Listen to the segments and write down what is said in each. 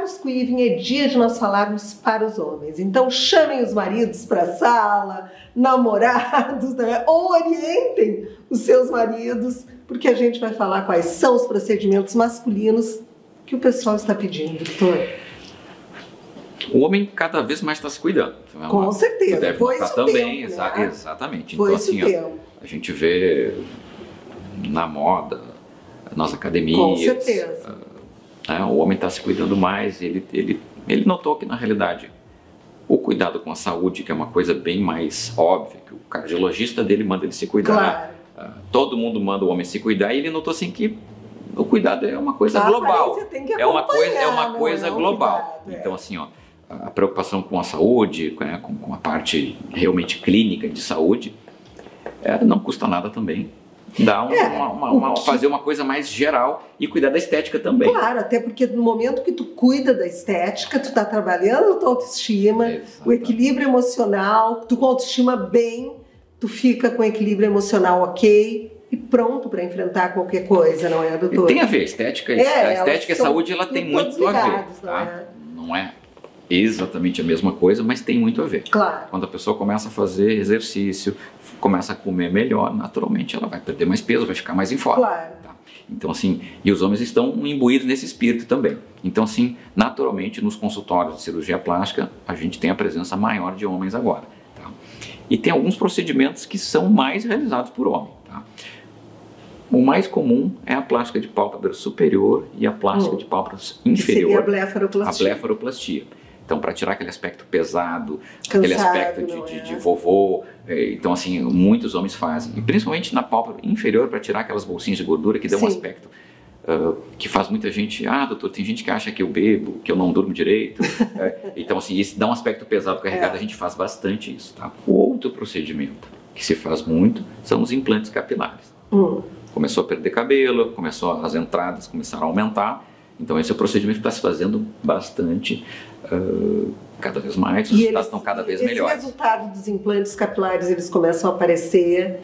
Carlos Cuivin é dia de nós falarmos para os homens. Então chamem os maridos para a sala, namorados, né? orientem os seus maridos, porque a gente vai falar quais são os procedimentos masculinos que o pessoal está pedindo, doutor. O homem cada vez mais está se cuidando. É Com certeza. Deve Foi isso também, tempo, exa né? exatamente. Foi então, assim, ó, a gente vê na moda, nas academias. Com certeza. Né, o homem está se cuidando mais. Ele, ele, ele notou que, na realidade, o cuidado com a saúde, que é uma coisa bem mais óbvia, que o cardiologista dele manda ele se cuidar. Claro. ah, Todo mundo manda o homem se cuidar e ele notou assim que o cuidado é uma coisa A global. É uma coisa, é uma coisa não é um global. cuidado, é. Então, assim, ó, a preocupação com a saúde, com, né, com- com a parte realmente clínica de saúde, é, não custa nada também. Dá um- É, uma- uma- o que- fazer uma coisa mais geral e cuidar da estética também. Claro, até porque no momento que tu cuida da estética, tu tá trabalhando a tua autoestima, o Exatamente. equilíbrio emocional, tu com autoestima bem, tu fica com equilíbrio emocional ok e pronto para enfrentar qualquer coisa, não é, E doutor? Tem a ver, estética, É, a estética e a saúde ela tem muito a ver. ligados, não tá? é? Não é exatamente a mesma coisa, mas tem muito a ver. Claro. Quando a pessoa começa a fazer exercício, começa a comer melhor, naturalmente ela vai perder mais peso, vai ficar mais em forma. Claro. Tá? Então, assim, e os homens estão imbuídos nesse espírito também. Então, assim, naturalmente, nos consultórios de cirurgia plástica, a gente tem a presença maior de homens agora. Tá? E tem alguns procedimentos que são mais realizados por homem. Tá? O mais comum é a plástica de pálpebra superior e a plástica Hum. de pálpebras Que seria a inferior, a blefaroplastia. Então, para tirar aquele aspecto pesado, aquele Cansado, aspecto de, é? de vovô. é, Então, assim, muitos homens fazem. E principalmente na pálpebra inferior, para tirar aquelas bolsinhas de gordura que dão um Sim. aspecto ah, que faz muita gente. Ah, doutor, tem gente que acha que eu bebo, que eu não durmo direito. É, então, assim, isso dá um aspecto pesado carregado. É. A gente faz bastante isso, tá? O outro procedimento que se faz muito são os implantes capilares. Hum. Começou a perder cabelo, começou as entradas começaram a aumentar. Então esse é o procedimento que está se fazendo bastante, ah, cada vez mais. Os E resultados eles- estão cada vez esse melhores. resultado dos implantes capilares, eles começam a aparecer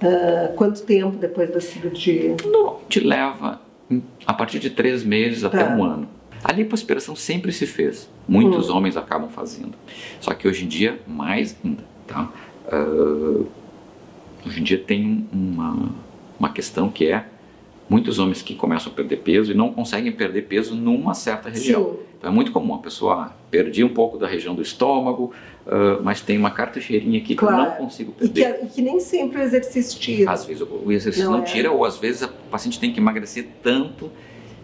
ah, quanto tempo depois da cirurgia? Normalmente leva hum, a partir de três meses até Tá. um ano. A lipoaspiração sempre se fez. Muitos Hum. homens acabam fazendo. Só que hoje em dia, mais ainda. Tá? Ah, hoje em dia tem uma, uma questão que é muitos homens que começam a perder peso e não conseguem perder peso numa certa região. Sim. Então é muito comum a pessoa ah, perdi um pouco da região do estômago, ah, mas tem uma cartucheirinha aqui que eu Claro. não consigo E que, perder. e que nem sempre o exercício tira. Às vezes o exercício Não não, é? tira, ou às vezes o paciente tem que emagrecer tanto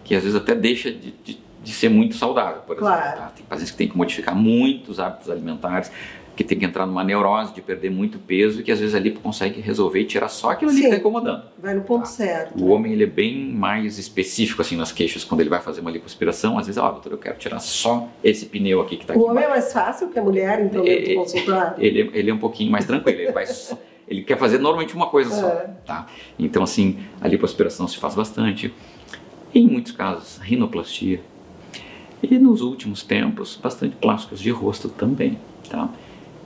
que às vezes até deixa de, de, de ser muito saudável, por Claro. exemplo. tá? Tem pacientes que têm que modificar muitos hábitos alimentares, que tem que entrar numa neurose de perder muito peso e que às vezes ali consegue resolver e tirar só aquilo ali que Sim. está incomodando. Vai no ponto Tá. certo. O homem ele é bem mais específico assim nas queixas quando ele vai fazer uma lipoaspiração. Às vezes, ó, doutor, eu quero tirar só esse pneu aqui que está aqui. O homem é mais fácil que a mulher, então, do É, consultório. ele, ele é um pouquinho mais tranquilo, ele vai só- ele quer fazer normalmente uma coisa só, É. tá? Então assim, a lipoaspiração se faz bastante. Em muitos casos, rinoplastia. E nos últimos tempos, bastante plásticos de rosto também, tá?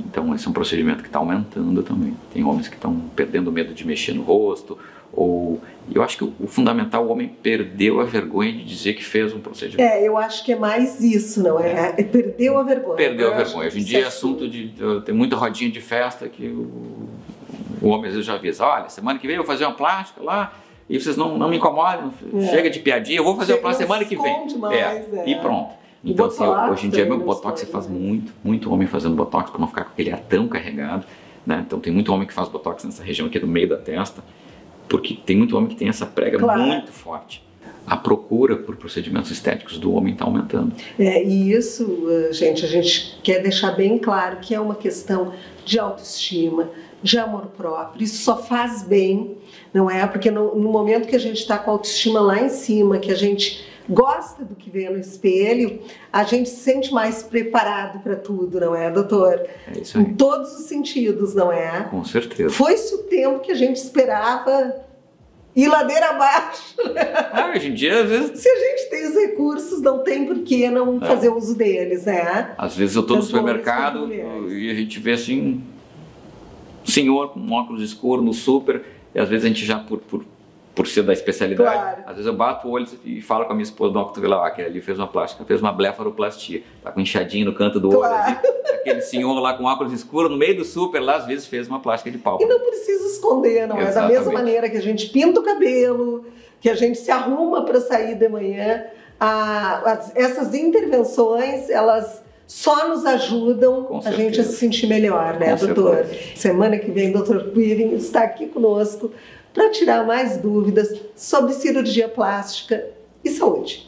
Então esse é um procedimento que está aumentando também. Tem homens que estão perdendo medo de mexer no rosto, ou eu acho que o, o fundamental o homem perdeu a vergonha de dizer que fez um procedimento. É, eu acho que é mais isso, não é? É Perdeu a vergonha. Perdeu a Eu vergonha. Hoje em dia é é assunto de. de- Tem muita rodinha de festa que o, o homem às vezes já avisa: olha, semana que vem eu vou fazer uma plástica lá e vocês não, não me incomodem, É. chega de piadinha, eu vou fazer Chega, plástica não semana que vem. mais, é. E pronto. O Então, assim, hoje em dia, meu não botox esconde faz muito, muito homem fazendo botox para não ficar com aquele ar tão carregado. Né? Então, tem muito homem que faz botox nessa região aqui do meio da testa, porque tem muito homem que tem essa prega Claro. muito forte. A procura por procedimentos estéticos do homem está aumentando. É, e isso, eh, gente, a gente quer deixar bem claro que é uma questão de autoestima, de amor próprio. Isso só faz bem, não é? Porque no, no momento que a gente está com a autoestima lá em cima, que a gente gosta do que vê no espelho, a gente se sente mais preparado para tudo, não é, doutor? É isso Em aí. todos os sentidos, não é? Com certeza. Foi-se o tempo que a gente esperava ir ladeira abaixo. Ah, hoje em dia, às vezes, Se a gente tem os recursos, não tem por que não É. fazer uso deles, né? Às vezes eu estou no supermercado e a gente vê assim, um senhor com um óculos escuro no super, e às vezes a gente já por, por, por ser da especialidade. Claro. Às vezes eu bato o olho e falo com a minha esposa, tu vê lá, aquele ali fez uma plástica, fez uma blefaroplastia, tá com inchadinho no canto do Claro. olho. ali. Aquele senhor lá com óculos escuros, no meio do super, lá às vezes fez uma plástica de E pálpebra. não precisa esconder, não é? Da Exatamente. mesma maneira que a gente pinta o cabelo, que a gente se arruma para sair de manhã, a- as- essas intervenções, elas só nos ajudam Com a gente a certeza. se sentir melhor, né, Com doutor? Semana que vem, doutor Quirin está aqui conosco para tirar mais dúvidas sobre cirurgia plástica e saúde.